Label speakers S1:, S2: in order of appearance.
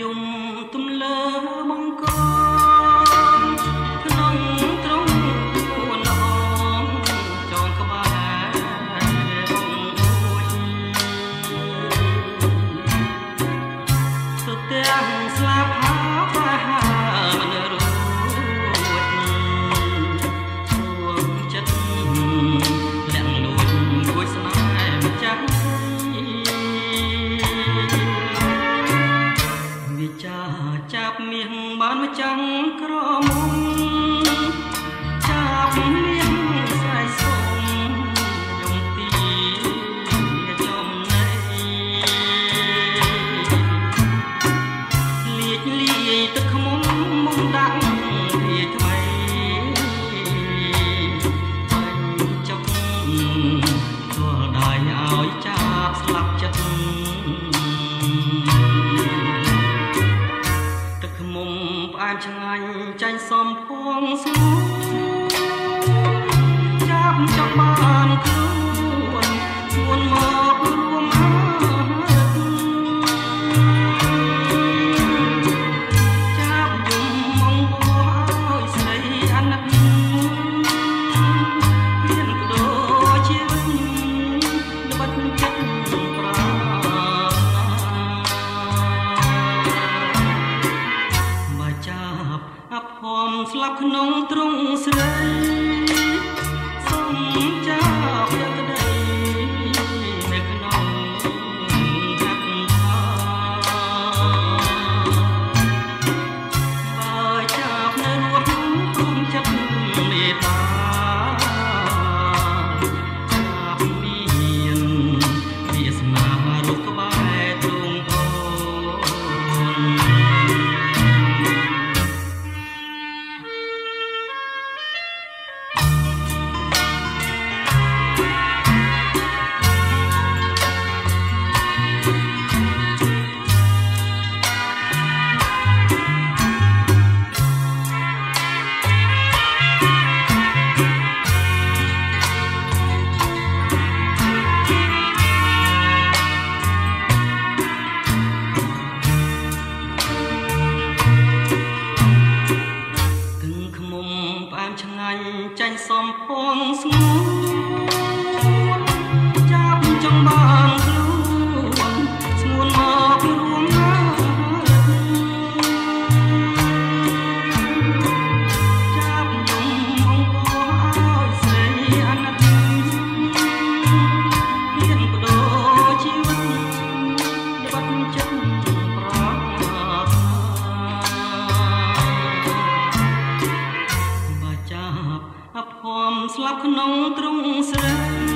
S1: យំទំលើ ចាប់នាងបានមកចាំងក្រមុំចាប់នាងស្រ័យសុំយំទីអ្នកចំណៃលៀកលីទឹកខ្មុំមុំដាក់ពីថ្មីបាញ់ចុកធ្វើដៃឲ្យចាប់ស្លាប់ ផ្អែមឆ្ងាញ់ចាញ់សំភួងស្មូចាប់ចង់បានឃើញ ស្លាប់ក្នុងទ្រង់ស្រីសុំ ងស្មោះ ស្លាប់ក្នុងទ្រុងស្រឹង